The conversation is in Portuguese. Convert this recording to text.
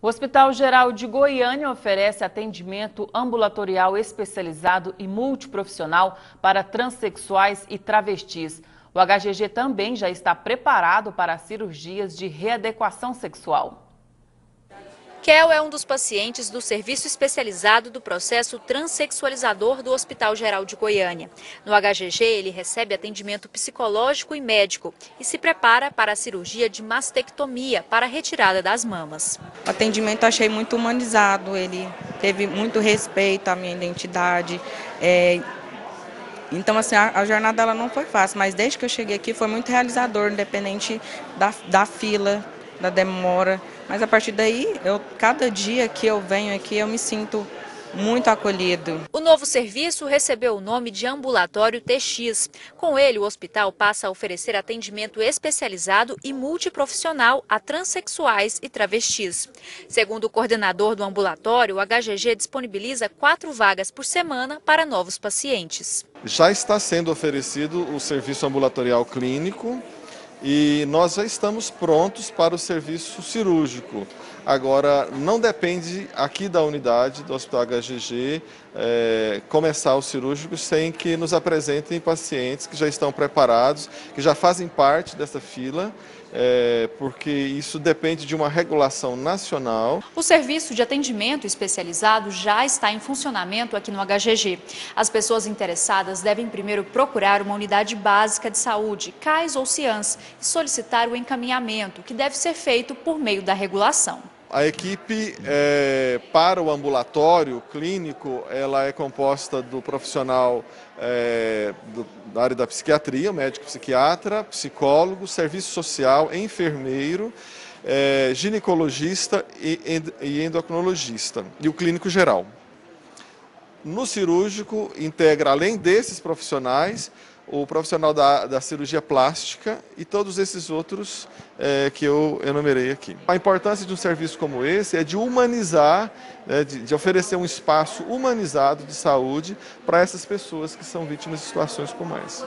O Hospital Geral de Goiânia oferece atendimento ambulatorial especializado e multiprofissional para transexuais e travestis. O HGG também já está preparado para cirurgias de readequação sexual. Kel é um dos pacientes do serviço especializado do processo transexualizador do Hospital Geral de Goiânia. No HGG, ele recebe atendimento psicológico e médico e se prepara para a cirurgia de mastectomia para a retirada das mamas. O atendimento achei muito humanizado, ele teve muito respeito à minha identidade. É... Então, assim, a, a, jornada ela não foi fácil, mas desde que eu cheguei aqui foi muito realizador, independente da, da fila, da demora. Mas a partir daí, eu, cada dia que eu venho aqui, eu me sinto muito acolhido. O novo serviço recebeu o nome de Ambulatório TX. Com ele, o hospital passa a oferecer atendimento especializado e multiprofissional a transexuais e travestis. Segundo o coordenador do ambulatório, o HGG disponibiliza quatro vagas por semana para novos pacientes. Já está sendo oferecido o serviço ambulatorial clínico, e nós já estamos prontos para o serviço cirúrgico. Agora, não depende aqui da unidade do Hospital HGG é, começar o cirúrgico sem que nos apresentem pacientes que já estão preparados, que já fazem parte dessa fila, é, porque isso depende de uma regulação nacional. O serviço de atendimento especializado já está em funcionamento aqui no HGG. As pessoas interessadas devem primeiro procurar uma unidade básica de saúde, CAIS ou CIANS, e solicitar o encaminhamento, que deve ser feito por meio da regulação. A equipe é, para o ambulatório clínico, ela é composta do profissional é, do, da área da psiquiatria, médico psiquiatra, psicólogo, serviço social, enfermeiro, é, ginecologista e, e endocrinologista, e o clínico geral. No cirúrgico, integra, além desses profissionais, o profissional da, da cirurgia plástica e todos esses outros é, que eu enumerei aqui. A importância de um serviço como esse é de humanizar, é, de, de oferecer um espaço humanizado de saúde para essas pessoas que são vítimas de situações como essa.